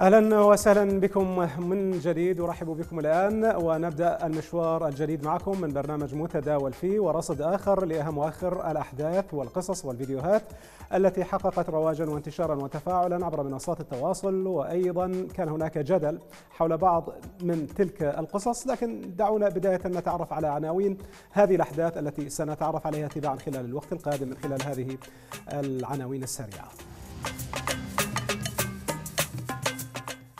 أهلا وسهلا بكم من جديد أرحب بكم الآن ونبدأ المشوار الجديد معكم من برنامج متداول فيه ورصد آخر لأهم وآخر الأحداث والقصص والفيديوهات التي حققت رواجا وانتشارا وتفاعلا عبر منصات التواصل وأيضا كان هناك جدل حول بعض من تلك القصص لكن دعونا بداية نتعرف على عناوين هذه الأحداث التي سنتعرف عليها تباعا خلال الوقت القادم من خلال هذه العناوين السريعة.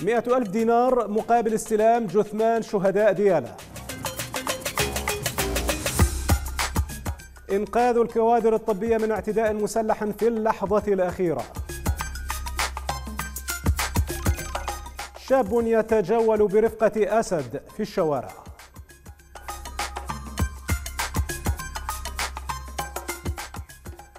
مئة ألف دينار مقابل استلام جثمان شهداء ديالا إنقاذ الكوادر الطبية من اعتداء مسلح في اللحظة الأخيرة. شاب يتجول برفقة أسد في الشوارع.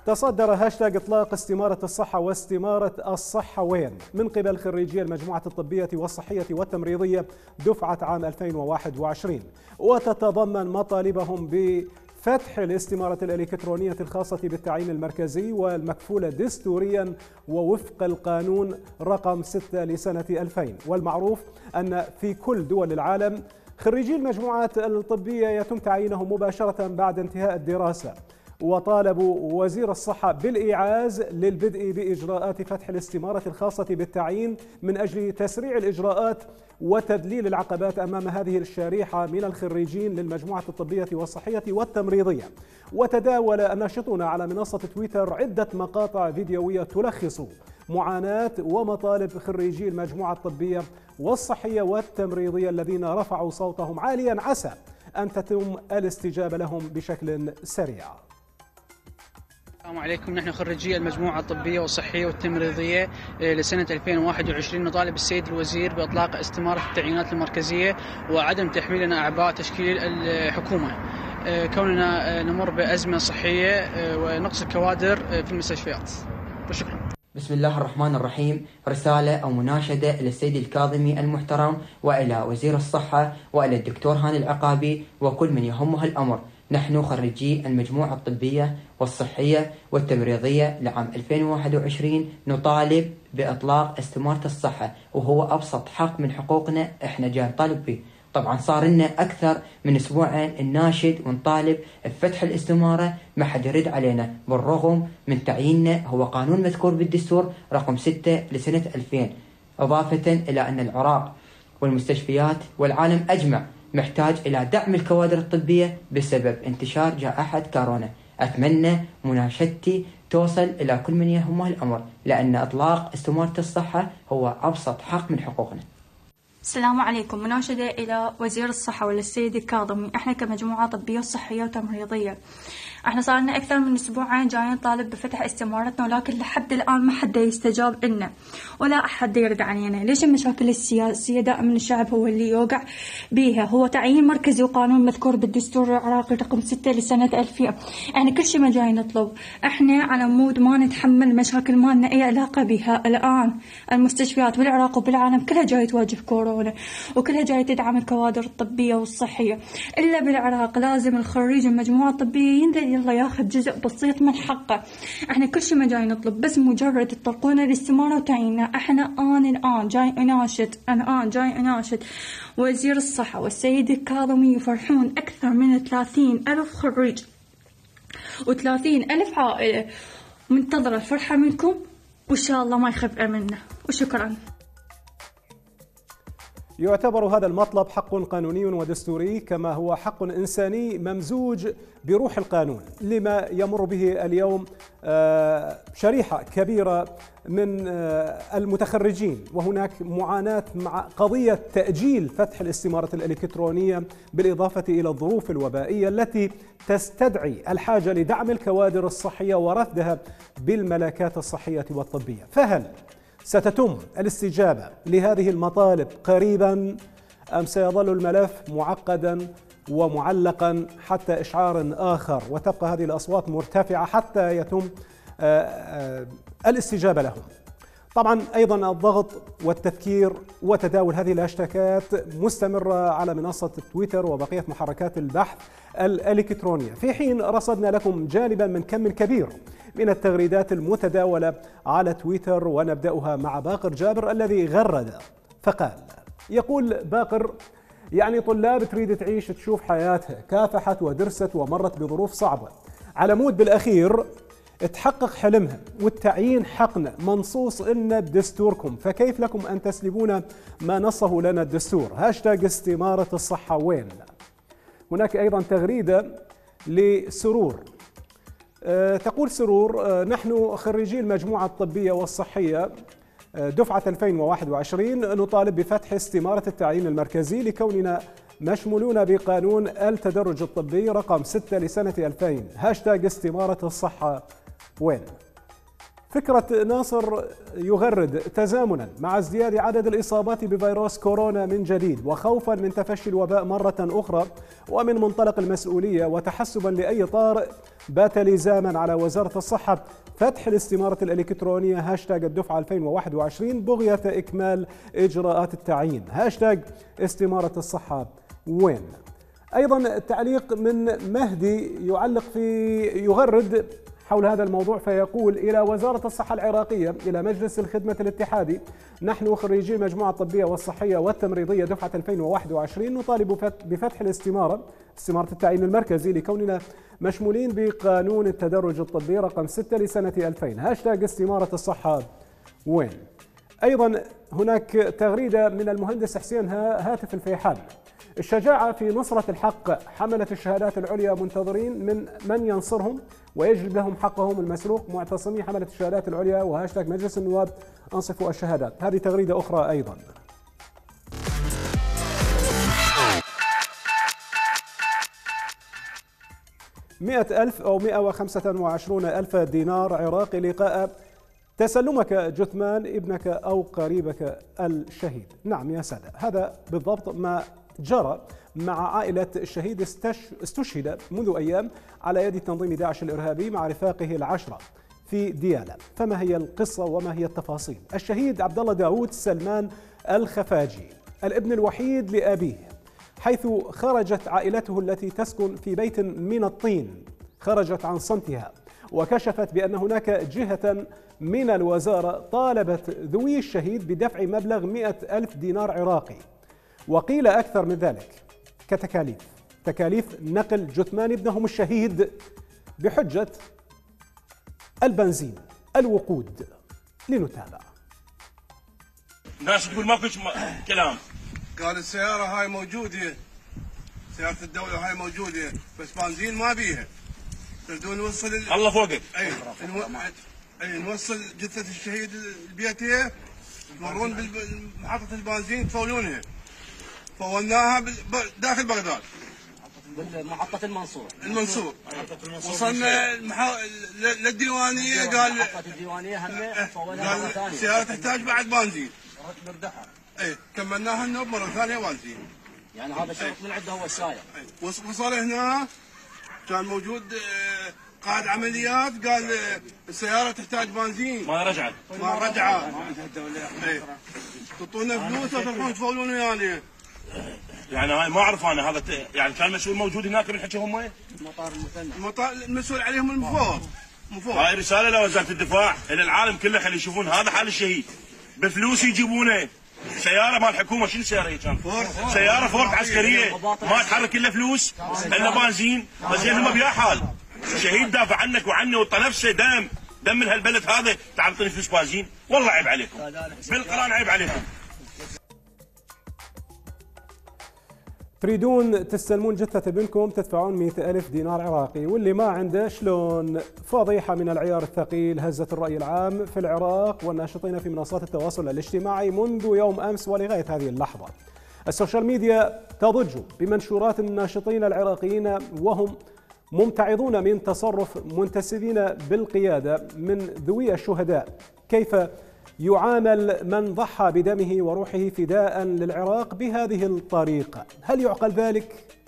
تصدر هاشتاج إطلاق استمارة الصحة واستمارة الصحة وين؟ من قبل خريجي المجموعة الطبية والصحية والتمريضية دفعة عام 2021 وتتضمن مطالبهم ب فتح الاستمارة الإلكترونية الخاصة بالتعيين المركزي والمكفولة دستوريا ووفق القانون رقم 6 لسنة 2000 والمعروف أن في كل دول العالم خريجي المجموعات الطبية يتم تعيينهم مباشرة بعد انتهاء الدراسة. وطالبوا وزير الصحة بالإيعاز للبدء بإجراءات فتح الاستمارة الخاصة بالتعيين من أجل تسريع الإجراءات وتذليل العقبات أمام هذه الشريحة من الخريجين للمجموعة الطبية والصحية والتمريضية. وتداول الناشطون على منصة تويتر عدة مقاطع فيديوية تلخص معاناة ومطالب خريجي المجموعة الطبية والصحية والتمريضية الذين رفعوا صوتهم عاليا عسى أن تتم الاستجابة لهم بشكل سريع. السلام عليكم. نحن خريجي المجموعة الطبية والصحية والتمريضية آه، لسنة 2021 نطالب السيد الوزير بإطلاق استمارة التعيينات المركزية وعدم تحميلنا أعباء تشكيل الحكومة. آه، كوننا آه، نمر بأزمة صحية ونقص الكوادر في المستشفيات. وشكرا بسم الله الرحمن الرحيم. رسالة أو مناشدة إلى السيد الكاظمي المحترم وإلى وزير الصحة وإلى الدكتور هاني العقابي وكل من يهمه الأمر. نحن خريجي المجموعة الطبية والصحية والتمريضية لعام 2021 نطالب بإطلاق استمارة الصحة وهو أبسط حق من حقوقنا إحنا جاي نطالب به. طبعا صار لنا أكثر من أسبوعين الناشد ونطالب بفتح الاستمارة ما حد يرد علينا. بالرغم من تعييننا هو قانون مذكور بالدستور رقم 6 لسنة 2000 إضافة إلى أن العراق والمستشفيات والعالم أجمع محتاج إلى دعم الكوادر الطبية بسبب انتشار جائحة كورونا. أتمنى مناشدتي توصل إلى كل من يهمه الأمر لأن إطلاق استمارة الصحة هو أبسط حق من حقوقنا. السلام عليكم. مناشدة إلى وزير الصحة وللسيد الكاظمي. إحنا كمجموعة طبية صحية وتمريضية. إحنا صار لنا أكثر من أسبوعين جايين نطالب بفتح استمارتنا ولكن لحد الآن ما حد يستجاب لنا ولا أحد يرد علينا. ليش المشاكل السياسية دائما الشعب هو اللي يوقع بيها؟ هو تعيين مركزي وقانون مذكور بالدستور العراقي رقم 6 لسنة 2000 إحنا كل شيء ما جاي نطلب. إحنا على مود ما نتحمل مشاكل ما لنا أي علاقة بها الآن. المستشفيات بالعراق وبالعالم كلها جاي تواجه كورونا وكلها جاي تدعم الكوادر الطبية والصحية. إلا بالعراق لازم الخريج المجموعة الطبية ينزل يلا ياخذ جزء بسيط من حقه. إحنا كل شيء ما جاي نطلب بس مجرد تطلقونا الاستمارة وتعيينا إحنا آن الآن جاي أناشد أنا آن جاي أناشد وزير الصحة والسيد الكاظمي يفرحون أكثر من ثلاثين ألف خريج. وثلاثين ألف عائلة. منتظرة الفرحة منكم وإن شاء الله ما يخيب أملنا وشكرا. يعتبر هذا المطلب حق قانوني ودستوري كما هو حق إنساني ممزوج بروح القانون لما يمر به اليوم آه، شريحة كبيرة من آه، المتخرجين وهناك معاناة مع قضية تأجيل فتح الاستمارة الإلكترونية بالإضافة إلى الظروف الوبائية التي تستدعي الحاجة لدعم الكوادر الصحية ورفدها بالملكات الصحية والطبية. فهل ستتم الاستجابة لهذه المطالب قريبا أم سيظل الملف معقدا ومعلقا حتى إشعار آخر؟ وتبقى هذه الأصوات مرتفعة حتى يتم آه، آه، الاستجابة لهم. طبعا أيضا الضغط والتفكير وتداول هذه الهاشتاجات مستمرة على منصة تويتر وبقية محركات البحث الإلكترونية. في حين رصدنا لكم جانبا من كم كبير من التغريدات المتداولة على تويتر ونبدأها مع باقر جابر الذي غرد فقال يقول باقر يعني طلاب تريد تعيش تشوف حياتها كافحت ودرست ومرت بظروف صعبة. على مود بالأخير تحقق حلمها والتعيين حقنا. منصوص لنا بدستوركم. فكيف لكم أن تسلبون ما نصه لنا الدستور؟ هاشتاج استمارة الصحة وين؟ هناك أيضا تغريدة لسرور. أه تقول سرور أه نحن خريجي المجموعة الطبية والصحية أه دفعة 2021 نطالب بفتح استمارة التعيين المركزي لكوننا مشمولون بقانون التدرج الطبي رقم 6 لسنة 2000 هاشتاج استمارة الصحة وين؟ فكرة ناصر يغرد تزامنا مع ازدياد عدد الإصابات بفيروس كورونا من جديد وخوفا من تفشي الوباء مرة أخرى ومن منطلق المسؤولية وتحسبا لأي طارئ بات لزاما على وزارة الصحة فتح الاستمارة الإلكترونية هاشتاج الدفعة 2021 بغية إكمال إجراءات التعيين هاشتاج استمارة الصحة وين؟ أيضا تعليق من مهدي يعلق في يغرد حول هذا الموضوع فيقول إلى وزارة الصحة العراقية إلى مجلس الخدمة الاتحادي نحن خريجي المجموعة الطبية والصحية والتمريضية دفعة 2021 نطالب بفتح الاستمارة استمارة التعيين المركزي لكوننا مشمولين بقانون التدرج الطبي رقم 6 لسنة 2000 هاشتاج استمارة الصحة وين؟ أيضا هناك تغريدة من المهندس حسين هاتف الفيحان. الشجاعة في نصرة الحق. حملة الشهادات العليا منتظرين من من ينصرهم ويجلب لهم حقهم المسروق. معتصمي حملة الشهادات العليا وهاشتاج مجلس النواب أنصفوا الشهادات. هذه تغريدة أخرى أيضا. مئة ألف أو مئة وخمسة وعشرون ألف دينار عراقي لقاء. تسلمك جثمان ابنك أو قريبك الشهيد. نعم يا سادة هذا بالضبط ما جرى مع عائلة الشهيد استشهد منذ أيام على يد تنظيم داعش الإرهابي مع رفاقه العشرة في ديالى فما هي القصة وما هي التفاصيل؟ الشهيد عبد الله داوود سلمان الخفاجي الابن الوحيد لأبيه حيث خرجت عائلته التي تسكن في بيت من الطين خرجت عن صمتها وكشفت بأن هناك جهة من الوزارة طالبت ذوي الشهيد بدفع مبلغ مئة ألف دينار عراقي. وقيل أكثر من ذلك كتكاليف. تكاليف نقل جثمان ابنهم الشهيد بحجة البنزين الوقود. لنتابع. ناس تقول ما فيش كلام. قال السيارة هاي موجودة. سيارة الدولة هاي موجودة بس بنزين ما بيها. تريدون نوصل ال... الله فوقك. أي نو... أي نوصل جثة الشهيد لبيته تمرون بمحطة البنزين تفولونها. فولناها. داخل بغداد. محطة المنصور. المنصور. وصلنا المحا... للديوانية قال محطة الديوانية هم فولناها مرة قال ثانية. السيارة تحتاج بعد بنزين مردحة اي كملناها النوب مرة ثانية بنزين يعني هذا شرط من عنده هو السايق وص- وصل هنا كان موجود قائد عمليات قال السيارة تحتاج بنزين ما رجعت. ما رجعت. إيه. تعطونا فلوس وتروحون تفولون ويانا يعني هاي ما أعرف أنا هذا يعني كان مسؤول موجود هناك بالحكي هم مطار المثنى المطار المسؤول عليهم من فوق. من فوق. هاي رسالة لوزارة الدفاع. إلى العالم كله خلي يشوفون هذا حال الشهيد. بفلوس يجيبونه. سيارة مال الحكومة شنو سيارة هي كان؟ سيارة فورد عسكرية. ما تحرك إلا فلوس إلا بنزين. زين هم بيا حال. شهيد دافع عنك وعني وطى نفسه دم دم من هالبلد هذا. تعال اعطيني فلوس بنزين. والله عيب عليكم. بالقرآن عيب عليكم. تريدون تستلمون جثة ابنكم تدفعون مئة ألف دينار عراقي واللي ما عنده شلون؟ فضيحة من العيار الثقيل هزت الرأي العام في العراق والناشطين في منصات التواصل الاجتماعي منذ يوم أمس ولغاية هذه اللحظة. ال social media تضج بمنشورات الناشطين العراقيين وهم ممتعضون من تصرف منتسبين بالقيادة من ذوي الشهداء. كيف يعامل من ضحى بدمه وروحه فداء للعراق بهذه الطريقة. هل يعقل ذلك؟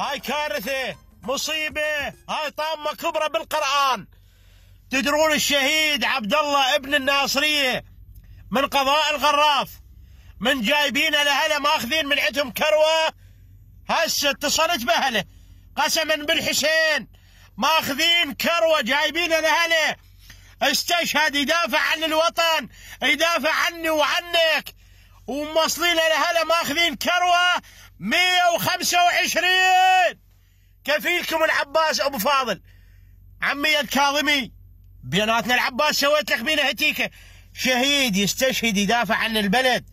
هاي كارثة مصيبة هاي طامة كبرى بالقرآن. تدرون الشهيد عبد الله ابن الناصرية من قضاء الغراف من جايبين لهلا ماخذين من عندهم كروة؟ هسه اتصلت بأهله قسما بالحسين ماخذين كروة جايبين الاهله استشهد يدافع عن الوطن يدافع عني وعنك. وموصلين الاهله ماخذين كروة 125 كفيلكم العباس أبو فاضل؟ عمي الكاظمي. بيناتنا العباس سويت لك بينا هتيكه شهيد يستشهد يدافع عن البلد.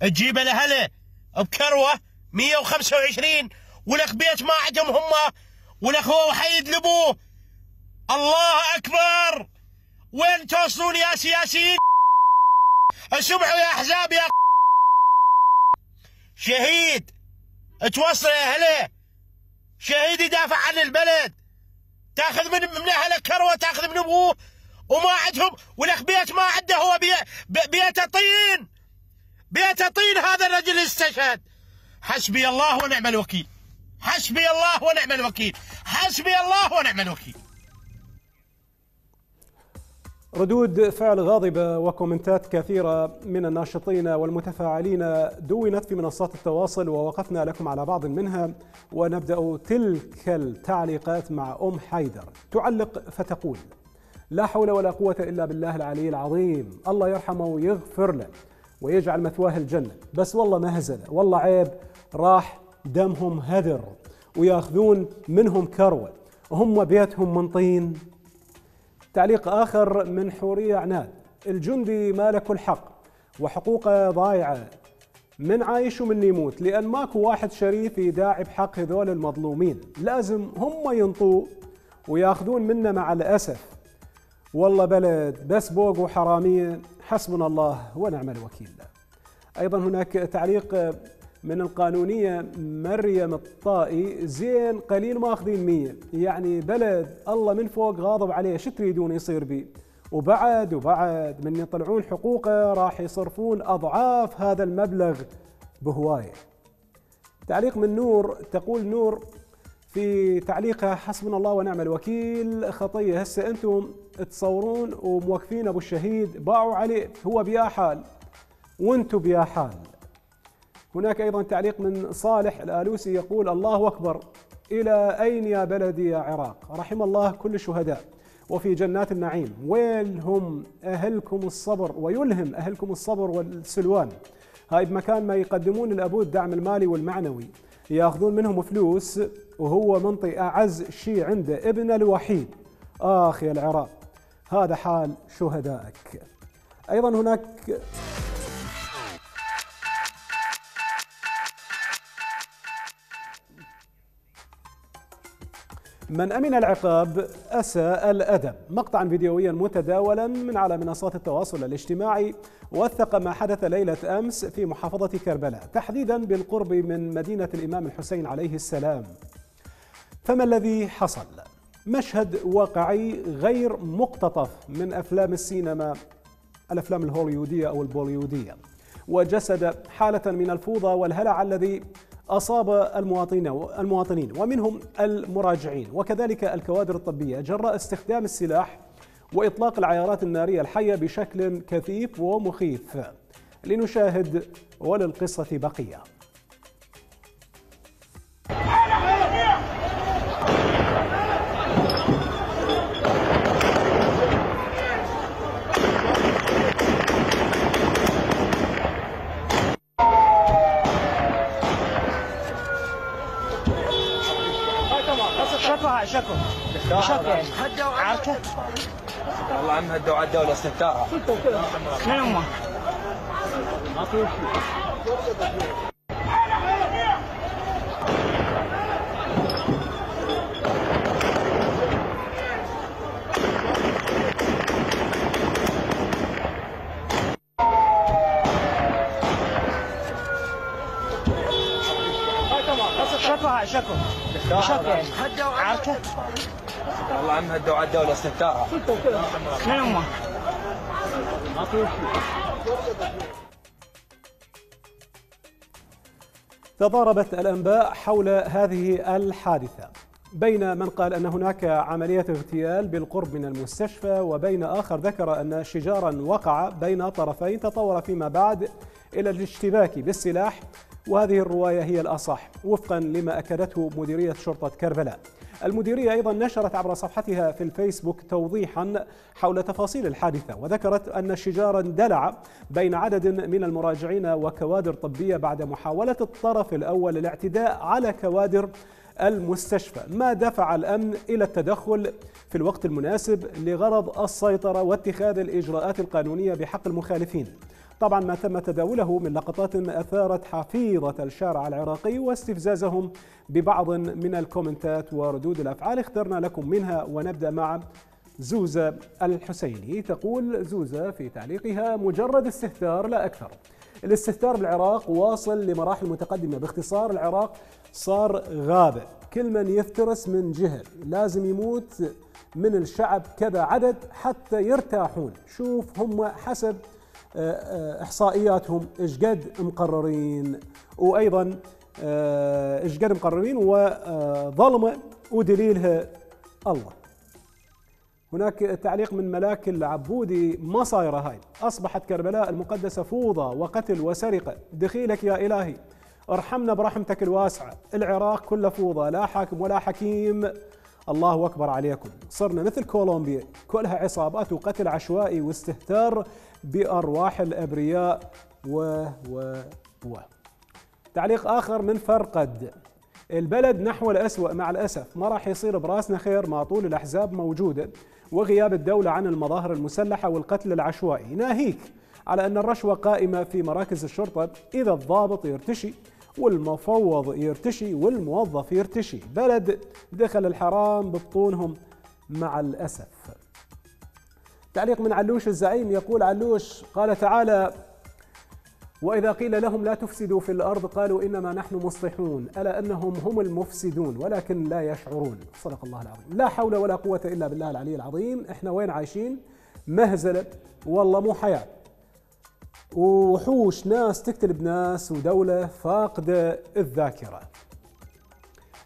تجيب الاهله بكروة 125 ولك بيت ما عندهم هم. هو وحيد لابوه الله اكبر. وين توصلون يا سياسيين اسمعوا يا احزاب يا شهيد توصل اهله. شهيد يدافع عن البلد. تاخذ من من اهله كروه تاخذ من ابوه. وما عندهم ولك بيت ما عنده هو بي بيت طين بيت طين هذا الرجل استشهد. حسبي الله ونعم الوكيل. حسبي الله ونعم الوكيل. حسبي الله ونعم الوكيل. ردود فعل غاضبة وكومنتات كثيرة من الناشطين والمتفاعلين دونت في منصات التواصل ووقفنا لكم على بعض منها ونبدأ تلك التعليقات مع أم حيدر. تعلق فتقول لا حول ولا قوة إلا بالله العلي العظيم. الله يرحمه ويغفر له ويجعل مثواه الجنة. بس والله مهزلة والله عيب راح دمهم هدر وياخذون منهم كروة. وهم بيتهم من طين. تعليق آخر من حورية عناد. الجندي ما له كل حق وحقوقه ضايعة. من عايش ومن يموت لأن ماكو واحد شريف يداعي بحق هذول المظلومين. لازم هم ينطوا وياخذون منا مع الأسف. والله بلد بس بوق وحرامية. حسبنا الله ونعم الوكيل. أيضا هناك تعليق من القانونية مريم الطائي. زين قليل ماخذين مية. يعني بلد الله من فوق غاضب عليه شو تريدون يصير بي؟ وبعد وبعد من يطلعون حقوقه راح يصرفون أضعاف هذا المبلغ بهواية. تعليق من نور تقول نور في تعليقها حسبنا الله ونعم الوكيل. خطية هسه أنتم تصورون وموقفين أبو الشهيد. باعوا عليه هو بيا حال وأنتم بيا حال هناك أيضا تعليق من صالح الآلوسي يقول الله أكبر. إلى أين يا بلدي يا عراق؟ رحم الله كل الشهداء. وفي جنات النعيم. ويلهم أهلكم الصبر؟ ويلهم أهلكم الصبر والسلوان. هاي بمكان ما يقدمون الأبوه الدعم المالي والمعنوي. يأخذون منهم فلوس وهو منطي أعز شيء عنده ابن الوحيد. آخ يا العراق هذا حال شهدائك. أيضا هناك من أمن العقاب أساء الأدب. مقطعا فيديويا متداولا من على منصات التواصل الاجتماعي. وثق ما حدث ليلة أمس في محافظة كربلاء. تحديدا بالقرب من مدينة الإمام الحسين عليه السلام. فما الذي حصل؟ مشهد واقعي غير مقتطف من أفلام السينما الأفلام الهوليودية أو البوليودية. وجسد حالة من الفوضى والهلع الذي أصاب المواطنين المواطنين ومنهم المراجعين. وكذلك الكوادر الطبية جراء استخدام السلاح وإطلاق العيارات النارية الحية بشكل كثيف ومخيف. لنشاهد وللقصة بقية. شكو شكو شكو عركه والله عم هدوا على الدولة استهتارها من امه شكو هاي شكو عركه والله عم هدوا على الدولة استهتارها من امه تضاربت الأنباء حول هذه الحادثة. بين من قال أن هناك عملية اغتيال بالقرب من المستشفى وبين آخر ذكر أن شجارا وقع بين طرفين تطور فيما بعد إلى الاشتباك بالسلاح. وهذه الرواية هي الأصح وفقا لما أكدته مديرية شرطة كربلاء. المديرية أيضا نشرت عبر صفحتها في الفيسبوك توضيحا حول تفاصيل الحادثة وذكرت أن شجارا اندلع بين عدد من المراجعين وكوادر طبية بعد محاولة الطرف الأول الاعتداء على كوادر المستشفى. ما دفع الأمن إلى التدخل في الوقت المناسب لغرض السيطرة واتخاذ الإجراءات القانونية بحق المخالفين. طبعا ما تم تداوله من لقطات أثارت حفيظة الشارع العراقي واستفزازهم ببعض من الكومنتات وردود الأفعال اخترنا لكم منها ونبدأ مع زوزة الحسيني. تقول زوزة في تعليقها مجرد استهتار لا أكثر. الاستهتار بالعراق واصل لمراحل متقدمة. باختصار العراق صار غابة. كل من يفترس من جهة لازم يموت من الشعب كذا عدد حتى يرتاحون. شوف هم حسب إحصائياتهم إيش قد مقررين؟ وأيضا آه، إيش قد مقررين؟ وظلمة ودليلها الله. هناك تعليق من ملاك العبودي ما صايره هاي. أصبحت كربلاء المقدسة فوضى وقتل وسرقة. دخيلك يا إلهي. ارحمنا برحمتك الواسعة. العراق كله فوضى. لا حاكم ولا حكيم. الله أكبر عليكم. صرنا مثل كولومبيا. كلها عصابات وقتل عشوائي واستهتار. بأرواح الأبرياء و و و. تعليق آخر من فرقد. البلد نحو الأسوأ مع الأسف. ما راح يصير براسنا خير ما طول الأحزاب موجودة. وغياب الدولة عن المظاهر المسلحة والقتل العشوائي. ناهيك على أن الرشوة قائمة في مراكز الشرطة. إذا الضابط يرتشي والمفوض يرتشي والموظف يرتشي. بلد دخل الحرام ببطونهم مع الأسف. تعليق من علوش الزعيم يقول علوش قال تعالى وإذا قيل لهم لا تفسدوا في الأرض قالوا إنما نحن مصلحون ألا أنهم هم المفسدون ولكن لا يشعرون. صدق الله العظيم. لا حول ولا قوة إلا بالله العلي العظيم. إحنا وين عايشين؟ مهزلة. والله مو حياة. وحوش ناس تقتل بناس ودولة فاقدة الذاكرة.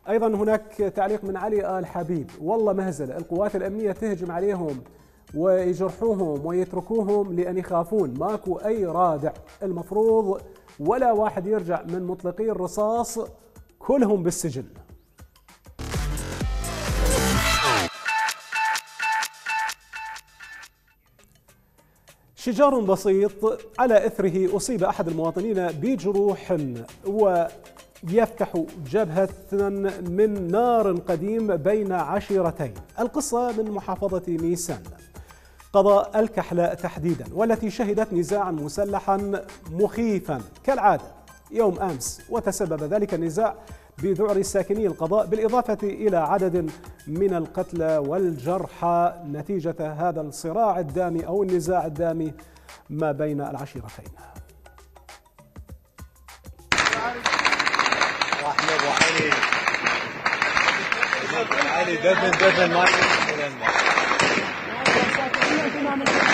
أيضا هناك تعليق من علي آل حبيب. والله مهزلة. القوات الأمنية تهجم عليهم. ويجرحوهم ويتركوهم لأن يخافون. ماكو أي رادع المفروض ولا واحد يرجع من مطلقي الرصاص كلهم بالسجن. شجار بسيط على إثره أصيب أحد المواطنين بجروح ويفتح جبهة من نار قديم بين عشيرتين. القصة من محافظة ميسان. قضاء الكحلة تحديدا والتي شهدت نزاعا مسلحا مخيفا. كالعادة يوم أمس وتسبب ذلك النزاع بذعر ساكني القضاء بالإضافة إلى عدد من القتلى والجرحى نتيجة هذا الصراع الدامي أو النزاع الدامي ما بين العشيرتين. دفن ما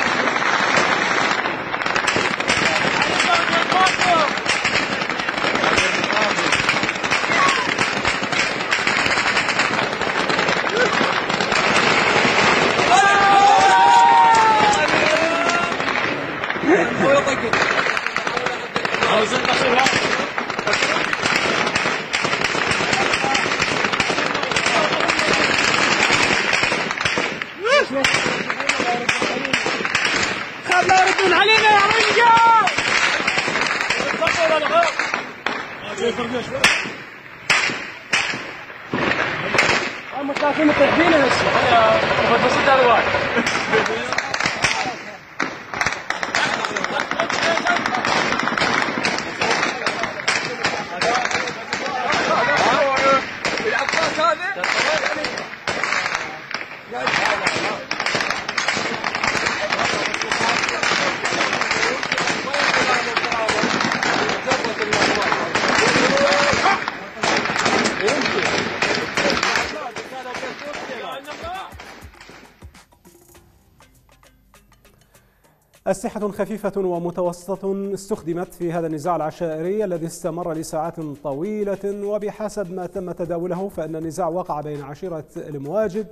أسلحة خفيفة ومتوسطة استخدمت في هذا النزاع العشائري الذي استمر لساعات طويلة وبحسب ما تم تداوله فإن النزاع وقع بين عشيرة المواجد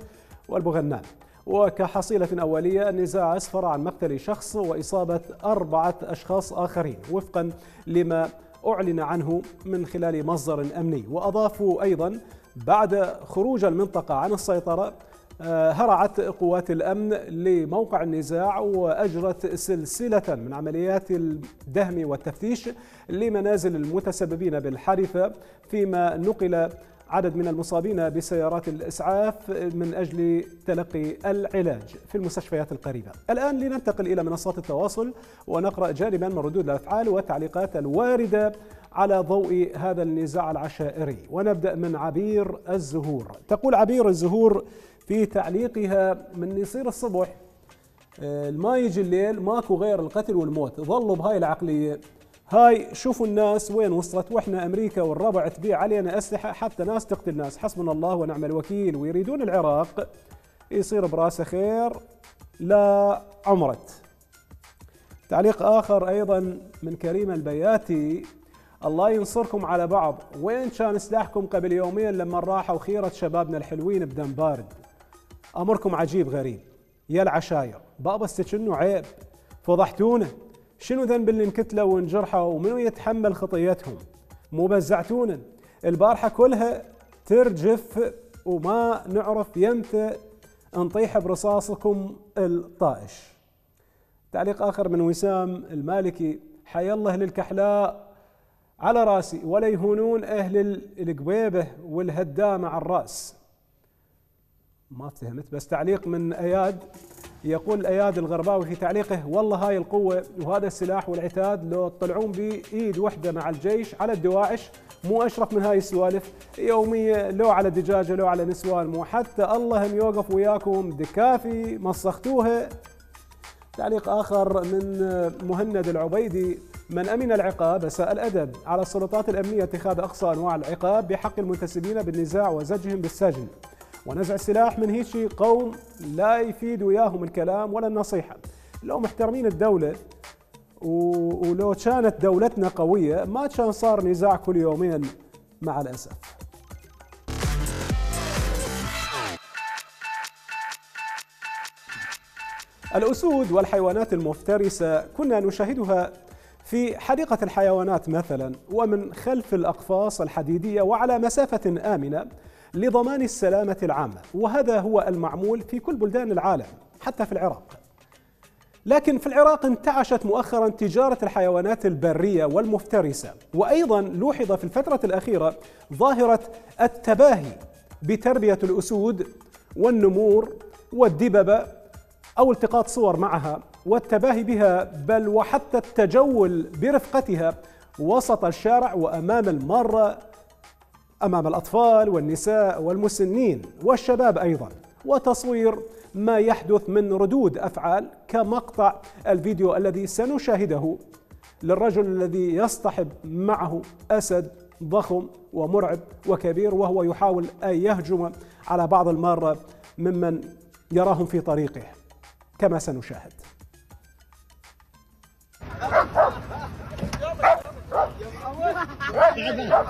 والبغنان. وكحصيلة أولية النزاع أسفر عن مقتل شخص وإصابة أربعة أشخاص آخرين وفقا لما أعلن عنه من خلال مصدر أمني. وأضافوا أيضا بعد خروج المنطقة عن السيطرة هرعت قوات الأمن لموقع النزاع وأجرت سلسلة من عمليات الدهم والتفتيش لمنازل المتسببين بالحادثه فيما نقل عدد من المصابين بسيارات الإسعاف من أجل تلقي العلاج في المستشفيات القريبة. الآن لننتقل إلى منصات التواصل ونقرأ جانبا من ردود الأفعال والتعليقات الواردة على ضوء هذا النزاع العشائري ونبدأ من عبير الزهور. تقول عبير الزهور في تعليقها من يصير الصبح. آه، ما يجي الليل ماكو غير القتل والموت. ظلوا بهاي العقلية. هاي شوفوا الناس وين وصلت. وإحنا أمريكا والربع تبيع علينا أسلحة حتى ناس تقتل ناس. حسبنا الله ونعم الوكيل. ويريدون العراق يصير براسه خير لا عمرت تعليق آخر أيضا من كريم البياتي. الله ينصركم على بعض. وين كان سلاحكم قبل يومين لما راحوا خيرة شبابنا الحلوين بدم بارد أمركم عجيب غريب. يا العشاير بابا استشنوا عيب. فضحتونا. شنو ذنب اللي انكتلوا وانجرحوا؟ ومنو يتحمل خطيتهم؟ مو بزعتونا البارحة كلها ترجف وما نعرف يمتى نطيح برصاصكم الطائش. تعليق آخر من وسام المالكي. حي الله للكحلاء. على راسي. ولا يهونون أهل القبيبة والهدامة على الرأس. ما فهمت بس تعليق من أياد يقول أياد الغرباوي في تعليقه والله هاي القوة وهذا السلاح والعتاد لو تطلعون بايد وحدة مع الجيش على الدواعش مو أشرف من هاي السوالف. يوميه لو على دجاجة لو على نسوان مو حتى الله هم يوقف وياكم دكافي مسختوها تعليق آخر من مهند العبيدي من أمن العقاب اساء الادب على السلطات الأمنية اتخاذ أقصى أنواع العقاب بحق المنتسبين بالنزاع وزجهم بالسجن. ونزع السلاح من هيك قوم لا يفيد وياهم الكلام ولا النصيحة. لو محترمين الدولة ولو كانت دولتنا قوية ما كان صار نزاع كل يومين مع الأسف. الأسود والحيوانات المفترسة كنا نشاهدها في حديقة الحيوانات مثلا ومن خلف الأقفاص الحديدية وعلى مسافة آمنة. لضمان السلامة العامة وهذا هو المعمول في كل بلدان العالم حتى في العراق. لكن في العراق انتعشت مؤخرا تجارة الحيوانات البرية والمفترسة وأيضا لوحظ في الفترة الأخيرة ظاهرة التباهي بتربية الأسود والنمور والدببة أو التقاط صور معها والتباهي بها بل وحتى التجول برفقتها وسط الشارع وأمام المارة أمام الأطفال والنساء والمسنين والشباب أيضا وتصوير ما يحدث من ردود أفعال كمقطع الفيديو الذي سنشاهده للرجل الذي يصطحب معه أسد ضخم ومرعب وكبير وهو يحاول أن يهجم على بعض المارة ممن يراهم في طريقه كما سنشاهد.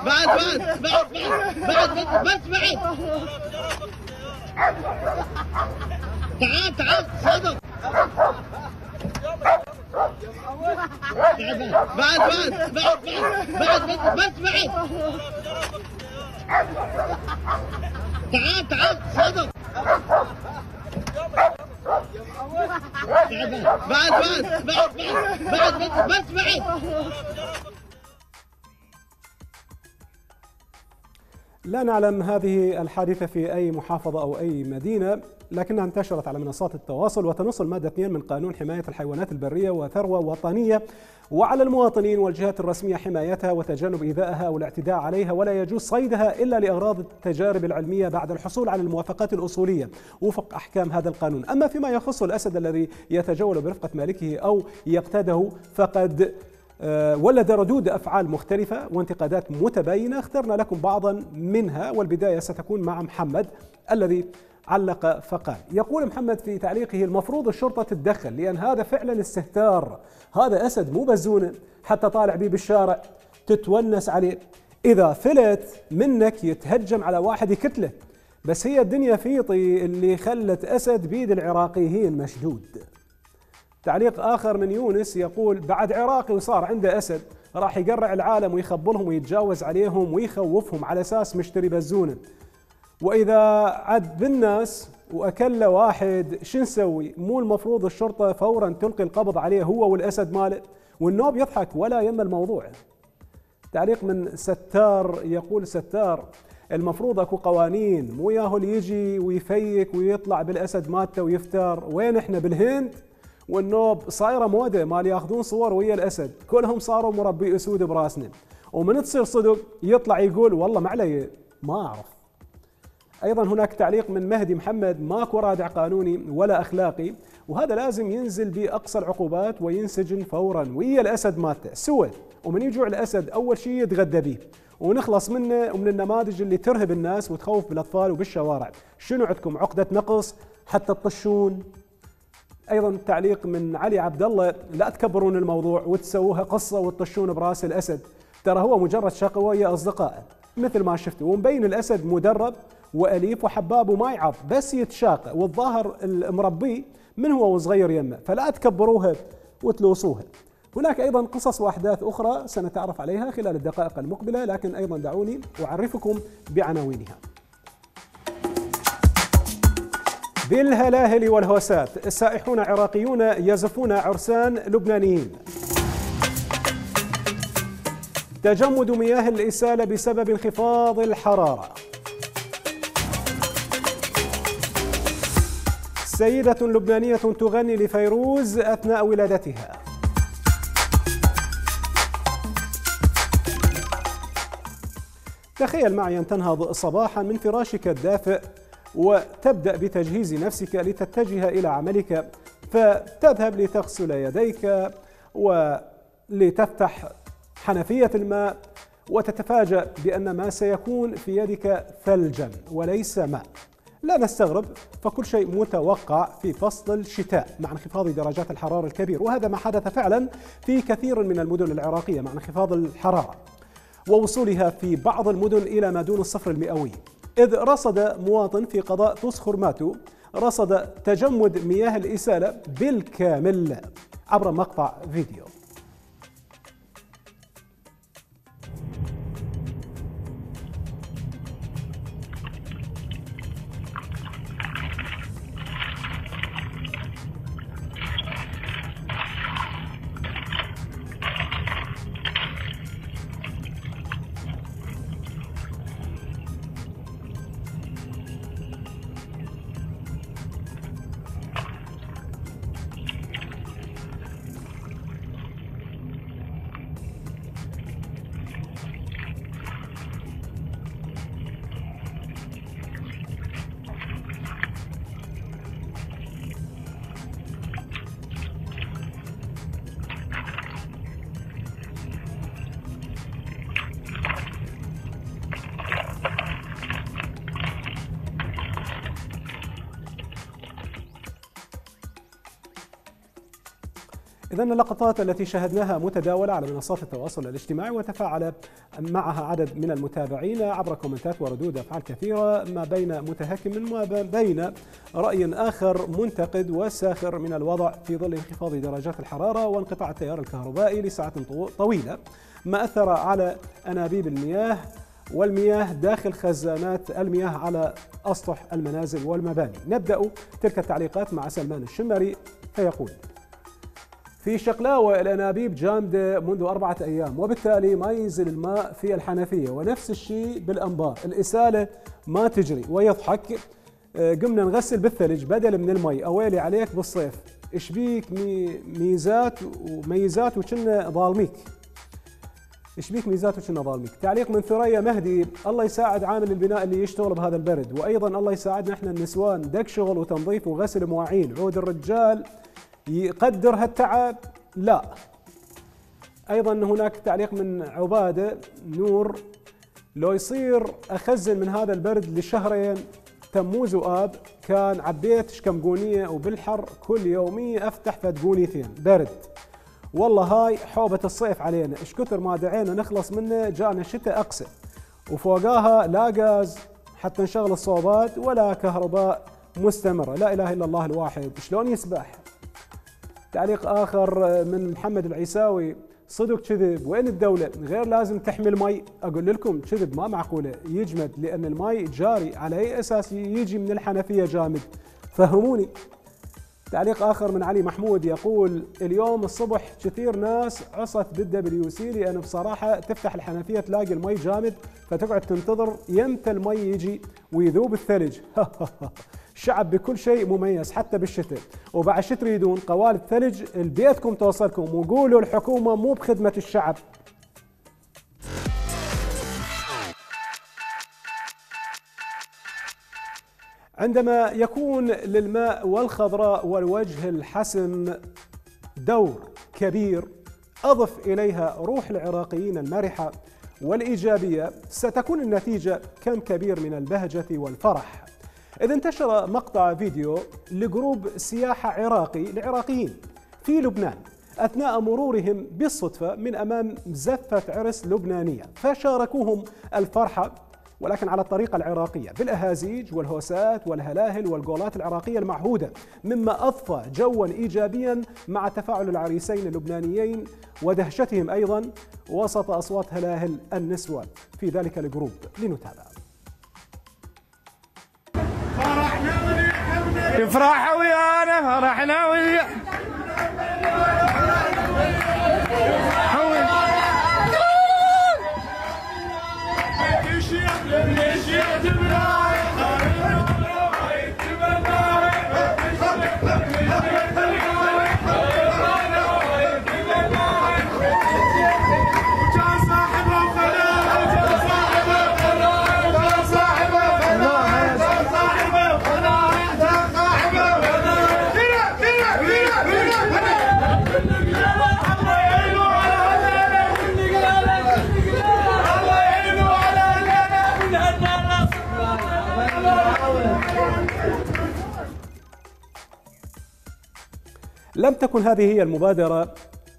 بعد بعد بعد بعد بعد بس بعد تعال تعال صدق بعد بعد بعد بعد بعد بس بعد تعال تعال صدق بعد بعد بعد بعد بس بعد لا نعلم هذه الحادثة في أي محافظة أو أي مدينة لكنها انتشرت على منصات التواصل وتنص المادة 2 من قانون حماية الحيوانات البرية وثروة وطنية. وعلى المواطنين والجهات الرسمية حمايتها وتجنب إيذائها أو الاعتداء عليها ولا يجوز صيدها إلا لأغراض التجارب العلمية بعد الحصول على الموافقات الأصولية. وفق أحكام هذا القانون. أما فيما يخص الأسد الذي يتجول برفقة مالكه أو يقتاده فقد ولد ردود أفعال مختلفة وانتقادات متباينة اخترنا لكم بعضا منها والبداية ستكون مع محمد الذي علق فقال. يقول محمد في تعليقه المفروض الشرطة تتدخل لأن هذا فعلا استهتار. هذا أسد مو بزونه حتى طالع بيه بالشارع. تتونس عليه. إذا فلت منك يتهجم على واحد يكتله. بس هي الدنيا فيطي اللي خلت أسد بيد العراقيين مشدود. تعليق آخر من يونس يقول بعد عراقي وصار عنده أسد راح يقرع العالم ويخبلهم ويتجاوز عليهم ويخوفهم على أساس مشتري بزونه وإذا عض بالناس وأكل واحد شو نسوي؟ مو المفروض الشرطة فورا تلقي القبض عليه هو والأسد ماله والنوب يضحك ولا يم الموضوع. تعليق من ستار يقول ستار المفروض أكو قوانين مو ياهو اللي يجي ويفيك ويطلع بالأسد مالته ويفتر وين إحنا بالهند والنوب صايرة مودة مال ياخذون صور ويا الأسد. كلهم صاروا مربي أسود براسنا. ومن تصير صدق يطلع يقول والله ما علي ما أعرف. أيضا هناك تعليق من مهدي محمد ماكو رادع قانوني ولا أخلاقي وهذا لازم ينزل بأقصى العقوبات وينسجن فورا ويا الأسد مالته. سوى. ومن يجوع الأسد أول شيء يتغدى به. ونخلص منه ومن النماذج اللي ترهب الناس وتخوف بالأطفال وبالشوارع. شنو عندكم؟ عقدة نقص؟ حتى تطشون. أيضا تعليق من علي عبد الله لا تكبرون الموضوع وتسووها قصة وتطشون برأس الأسد. ترى هو مجرد شقوة يا اصدقاء مثل ما شفتوا ومبين الأسد مدرب وأليف وحباب وما يعض بس يتشاقى والظاهر المربي من هو وصغير يمه فلا تكبروها وتلوصوها. هناك أيضا قصص وأحداث أخرى سنتعرف عليها خلال الدقائق المقبلة لكن أيضا دعوني أعرفكم بعناوينها. بالهلاهل والهوسات سائحون عراقيون يزفون عرسان لبنانيين. تجمد مياه الإسالة بسبب انخفاض الحرارة. سيدة لبنانية تغني لفيروز أثناء ولادتها. تخيل معي أن تنهض صباحا من فراشك الدافئ وتبدأ بتجهيز نفسك لتتجه إلى عملك فتذهب لتغسل يديك ولتفتح حنفية الماء وتتفاجأ بأن ما سيكون في يدك ثلجا وليس ماء. لا نستغرب فكل شيء متوقع في فصل الشتاء مع انخفاض درجات الحرارة الكبير وهذا ما حدث فعلا في كثير من المدن العراقية مع انخفاض الحرارة ووصولها في بعض المدن إلى ما دون الصفر المئوي. إذ رصد مواطن في قضاء تصخر ماتو رصد تجمد مياه الإسالة بالكامل عبر مقطع فيديو. إذا اللقطات التي شاهدناها متداولة على منصات التواصل الاجتماعي وتفاعل معها عدد من المتابعين عبر كومنتات وردود أفعال كثيرة ما بين متهكم وما بين رأي آخر منتقد وساخر من الوضع في ظل انخفاض درجات الحرارة وانقطاع التيار الكهربائي لساعات طويلة. ما أثر على أنابيب المياه والمياه داخل خزانات المياه على أسطح المنازل والمباني؟ نبدأ تلك التعليقات مع سلمان الشمري فيقول في شقلاوة الأنابيب جامدة منذ أربعة أيام وبالتالي ما ينزل الماء في الحنفية ونفس الشيء بالأنبار. الإسالة ما تجري ويضحك. آه، قمنا نغسل بالثلج بدل من المي. أويلي عليك بالصيف. إيش بيك؟ ميزات وميزات وكنا ظالميك. إيش بيك ميزات وكنا ظالميك؟ تعليق من ثريا مهدي. الله يساعد عامل البناء اللي يشتغل بهذا البرد. وأيضا الله يساعدنا إحنا النسوان. دق شغل وتنظيف وغسل مواعين. عود الرجال يقدر هالتعب لا. أيضا هناك تعليق من عبادة نور. لو يصير أخزن من هذا البرد لشهرين تموز وآب. كان عبيت شكمقونيه وبالحر كل يوميه أفتح فتقونيتين برد. والله هاي حوبة الصيف علينا. إيش كثر ما دعينا نخلص منه جانا شتاء اقسى وفوقاها لا غاز حتى نشغل الصوبات ولا كهرباء مستمرة. لا إله إلا الله الواحد. شلون يسبح؟ تعليق آخر من محمد العيساوي. صدق كذب. وين الدولة غير لازم تحمي المي أقول لكم كذب ما معقولة. يجمد لأن المي جاري على أي أساس يجي من الحنفية جامد. فهموني. تعليق آخر من علي محمود يقول اليوم الصبح كثير ناس عصت بال WC لأن بصراحة تفتح الحنفية تلاقي المي جامد فتقعد تنتظر يمتى المي يجي ويذوب الثلج. الشعب بكل شيء مميز حتى بالشتاء. وبعد شو تريدون قوالب ثلج لبيتكم توصلكم وقولوا الحكومة مو بخدمة الشعب. عندما يكون للماء والخضراء والوجه الحسن دور كبير أضف إليها روح العراقيين المرحة والإيجابية ستكون النتيجة كم كبير من البهجة والفرح. إذ انتشر مقطع فيديو لجروب سياحة عراقي لعراقيين في لبنان أثناء مرورهم بالصدفة من أمام زفة عرس لبنانية فشاركوهم الفرحة ولكن على الطريقة العراقية بالأهازيج والهوسات والهلاهل والجولات العراقية المعهودة مما أضفى جوا إيجابيا مع تفاعل العريسين اللبنانيين ودهشتهم أيضا وسط أصوات هلاهل النسوة في ذلك الجروب لنتابع. فرحة ويانا فرحنا ويانا لم تكن هذه هي المبادرة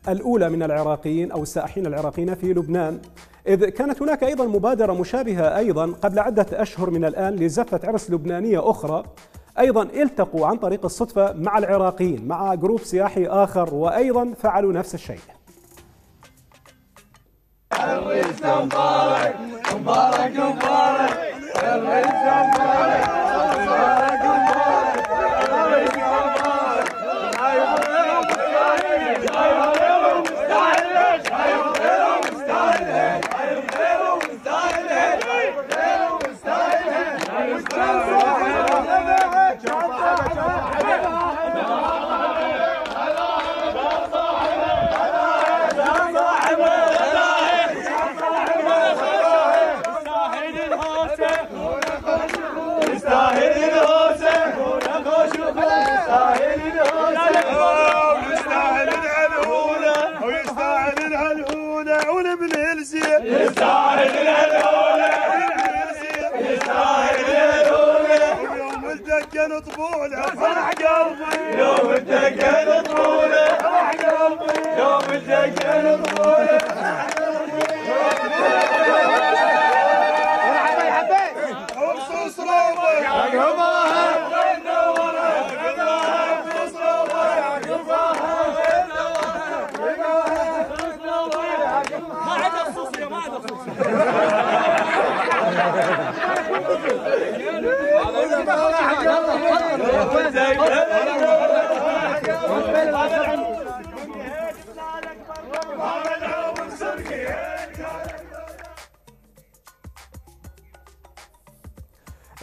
الأولى من العراقيين أو السائحين العراقيين في لبنان إذ كانت هناك أيضا مبادرة مشابهة أيضا قبل عدة أشهر من الآن لزفة عرس لبنانية أخرى. أيضا التقوا عن طريق الصدفة مع العراقيين مع جروب سياحي آخر وأيضا فعلوا نفس الشيء. مبارك مبارك مبارك. يستاهل الهلولة يستاهل الهلولة يوم الدقن طبوله فرح قلبي. يوم الدقن طبوله فرح قلبي يوم الدقن طبوله وبصوص روضك عقبها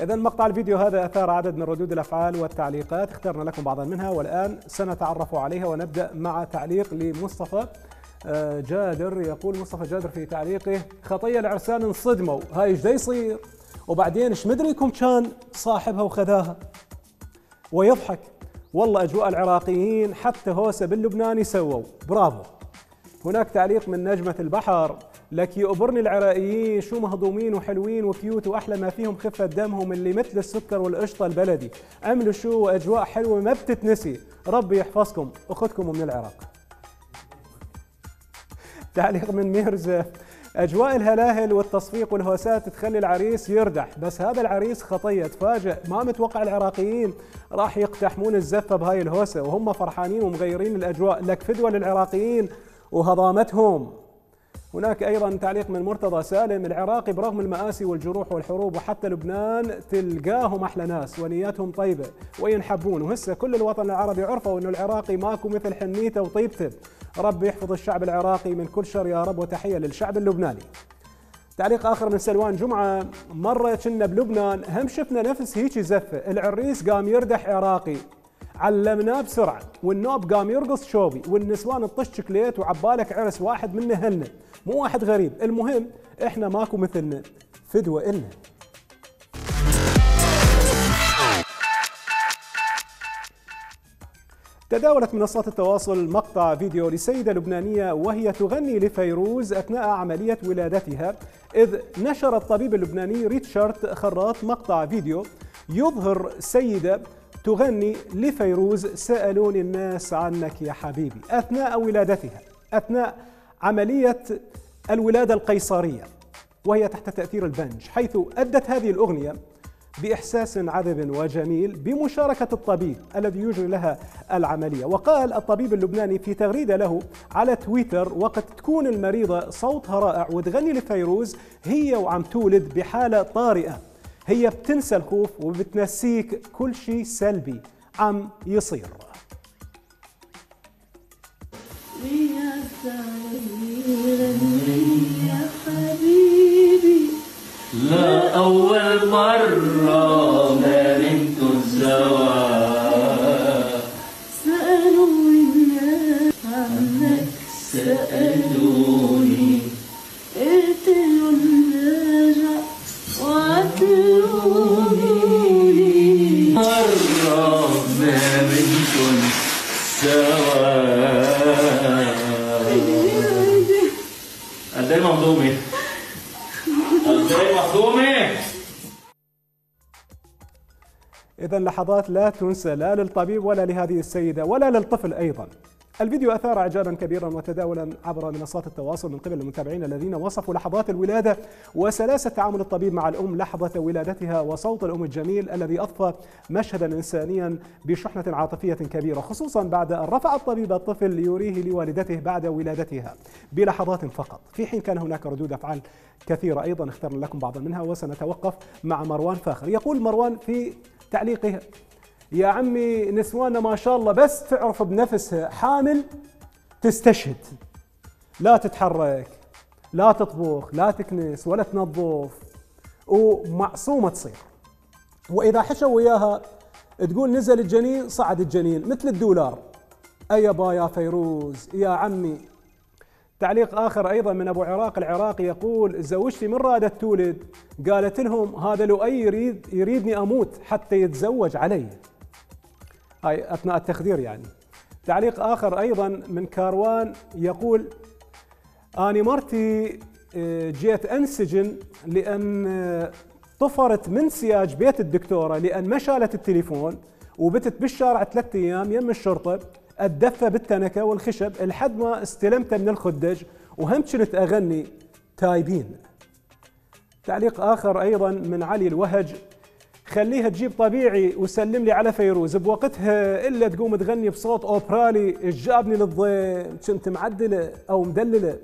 إذا مقطع الفيديو هذا أثار عدد من ردود الأفعال والتعليقات اخترنا لكم بعضا منها والآن سنتعرف عليها ونبدأ مع تعليق لمصطفى آه، جادر. يقول مصطفى جادر في تعليقه خطية العرسان انصدموا هاي إيش يصير؟ وبعدين إيش مدريكم كان صاحبها وخذاها. ويضحك. والله أجواء العراقيين حتى هوسة باللبناني سووا. برافو. هناك تعليق من نجمة البحر. لك يقبرني العراقيين شو مهضومين وحلوين وكيوت وأحلى ما فيهم خفه دمهم اللي مثل السكر والقشطة البلدي. عملوا شو وأجواء حلوة ما بتتنسي. ربي يحفظكم. أخذكم من العراق. تعليق من ميرزا. أجواء الهلاهل والتصفيق والهوسات تخلي العريس يردح بس هذا العريس خطية تفاجئ. ما متوقع العراقيين راح يقتحمون الزفة بهاي الهوسة وهم فرحانين ومغيرين الأجواء. لك فدوه للعراقيين وهضامتهم. هناك أيضا تعليق من مرتضى سالم العراقي برغم المآسي والجروح والحروب وحتى لبنان تلقاهم أحلى ناس ونياتهم طيبة. وينحبون وهسه كل الوطن العربي عرفوا إنه العراقي ماكو مثل حنيته وطيبته. ربي يحفظ الشعب العراقي من كل شر يا رب وتحية للشعب اللبناني. تعليق آخر من سلوان جمعة. مرة كنا بلبنان هم شفنا نفس هيك زفة. العريس قام يردح عراقي. علمناه بسرعة والنوب قام يرقص شوبي والنسوان تطش شكليت وعبالك عرس واحد من اهلنا مو واحد غريب المهم إحنا ماكو مثلنا. فدوه إلنا. تداولت منصات التواصل مقطع فيديو لسيدة لبنانية وهي تغني لفيروز أثناء عملية ولادتها إذ نشر الطبيب اللبناني ريتشارد خراط مقطع فيديو يظهر سيدة تغني لفيروز سألوني الناس عنك يا حبيبي. أثناء ولادتها أثناء عملية الولادة القيصرية وهي تحت تأثير البنج حيث أدت هذه الأغنية بإحساس عذب وجميل بمشاركة الطبيب الذي يجري لها العملية. وقال الطبيب اللبناني في تغريدة له على تويتر وقت تكون المريضة صوتها رائع وتغني لفيروز هي وعم تولد بحالة طارئة. هي بتنسى الخوف وبتنسيك كل شيء سلبي عم يصير. يا حبيبي لا أول مرة ما نمت الزواج. سألوا الناس عنك سألوني إيه مهضومة؟ إذا لحظات لا تنسى لا للطبيب ولا لهذه السيدة ولا للطفل أيضا الفيديو أثار إعجابا كبيرا وتداولا عبر منصات التواصل من قبل المتابعين الذين وصفوا لحظات الولادة وسلاسة تعامل الطبيب مع الأم لحظة ولادتها وصوت الأم الجميل الذي أضفى مشهدا إنسانيا بشحنة عاطفية كبيرة خصوصا بعد أن رفع الطبيب الطفل ليريه لوالدته بعد ولادتها بلحظات فقط. في حين كان هناك ردود أفعال كثيرة أيضا اخترنا لكم بعضا منها وسنتوقف مع مروان فاخر. يقول مروان في تعليقه يا عمي نسواننا ما شاء الله بس تعرف بنفسها حامل تستشهد. لا تتحرك لا تطبخ لا تكنس ولا تنظف ومعصومة تصير. وإذا حشوا وياها تقول نزل الجنين صعد الجنين مثل الدولار. أي با يا فيروز يا عمي. تعليق آخر أيضا من أبو عراق العراقي يقول زوجتي من رادت تولد. قالت لهم هذا لؤي يريد يريدني أموت حتى يتزوج علي. هاي أثناء التخدير يعني. تعليق آخر أيضا من كاروان يقول أنا مرتي آه، جيت أنسجن لأن آه، طفرت من سياج بيت الدكتورة لأن ما شالت التليفون وبتت بالشارع ثلاثة أيام يم الشرطة اتدفى بالتنكة والخشب لحد ما استلمته من الخدج وهم كنت أغني تايبين. تعليق آخر أيضا من علي الوهج خليها تجيب طبيعي وسلم لي على فيروز. بوقتها إلا تقوم تغني بصوت أوبرالي جابني للضيم. كنت معدلة أو مدللة.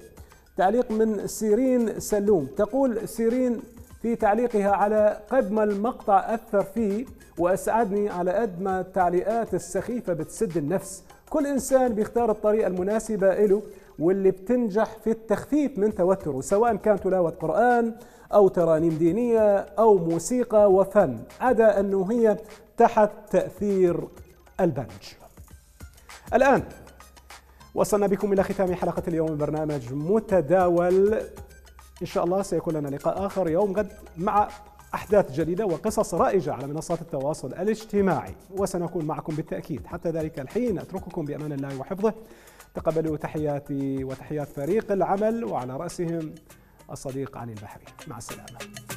تعليق من سيرين سلوم. تقول سيرين في تعليقها على قد ما المقطع أثر فيه وأسعدني على قد ما التعليقات السخيفة بتسد النفس. كل إنسان بيختار الطريقة المناسبة له واللي بتنجح في التخفيف من توتره سواء كان تلاوة قرآن أو ترانيم دينية أو موسيقى وفن. عدا أنه هي تحت تأثير البنج. الآن وصلنا بكم إلى ختام حلقة اليوم من برنامج متداول. إن شاء الله سيكون لنا لقاء آخر يوم غد مع أحداث جديدة وقصص رائجة على منصات التواصل الاجتماعي. وسنكون معكم بالتأكيد. حتى ذلك الحين أترككم بأمان الله وحفظه. تقبلوا تحياتي وتحيات فريق العمل وعلى رأسهم الصديق علي البحري مع السلامة.